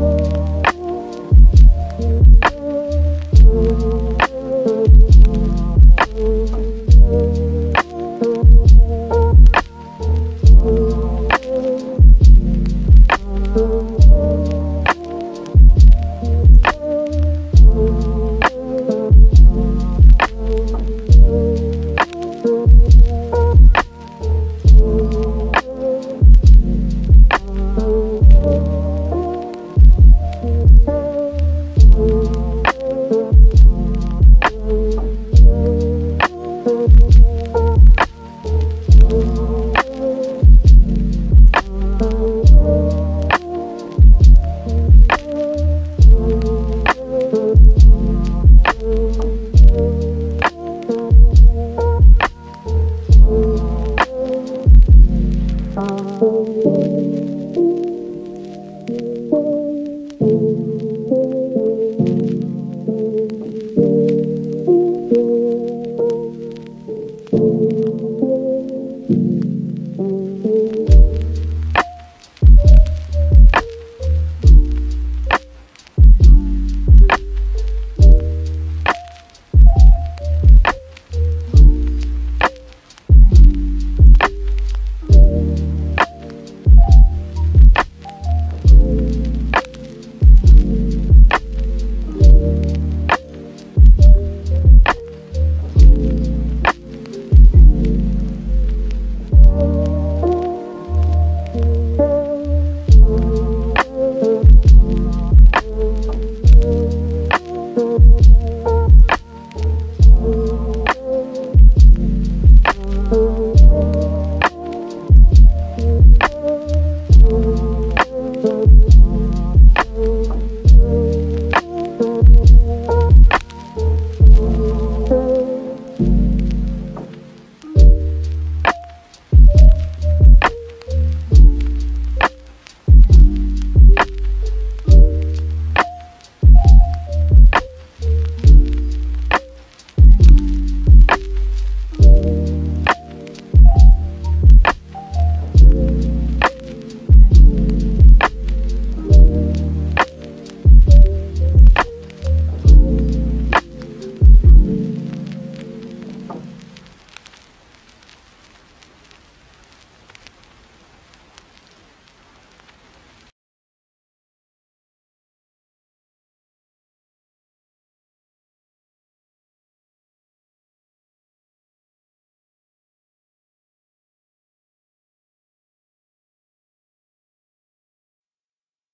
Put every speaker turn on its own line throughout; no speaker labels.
Thank you.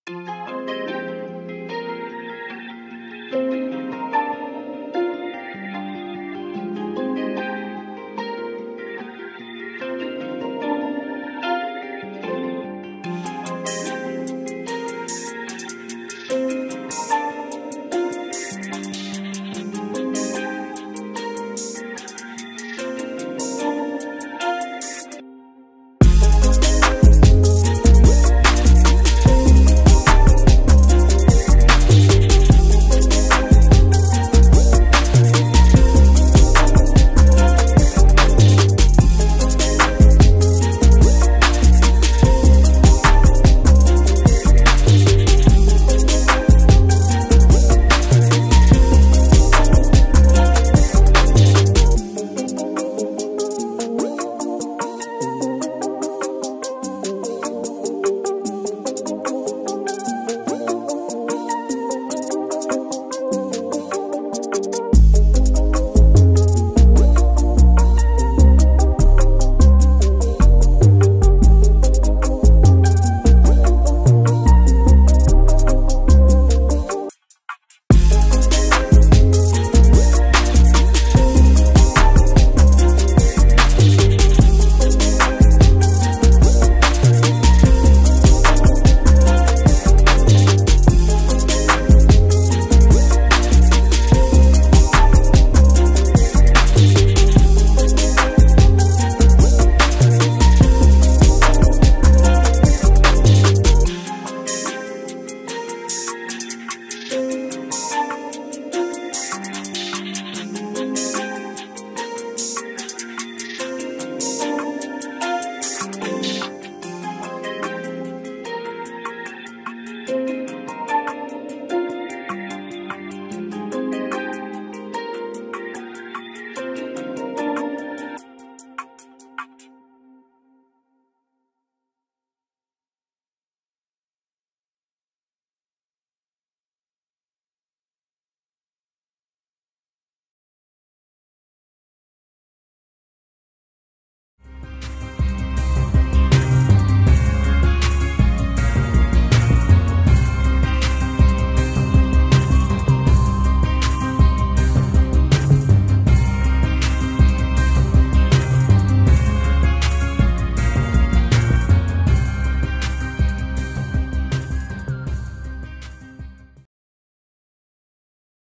Música